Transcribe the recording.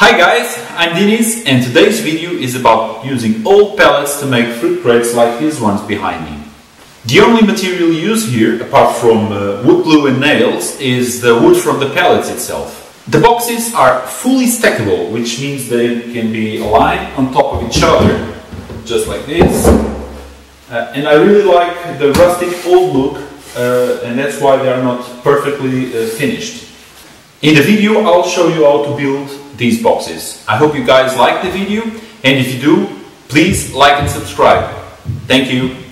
Hi guys, I'm Denis and today's video is about using old pallets to make fruit crates like these ones behind me. The only material used here, apart from uh, wood glue and nails, is the wood from the pallets itself. The boxes are fully stackable, which means they can be aligned on top of each other, just like this. Uh, and I really like the rustic old look, uh, and that's why they are not perfectly uh, finished. In the video I'll show you how to build these boxes. I hope you guys like the video and if you do, please like and subscribe. Thank you.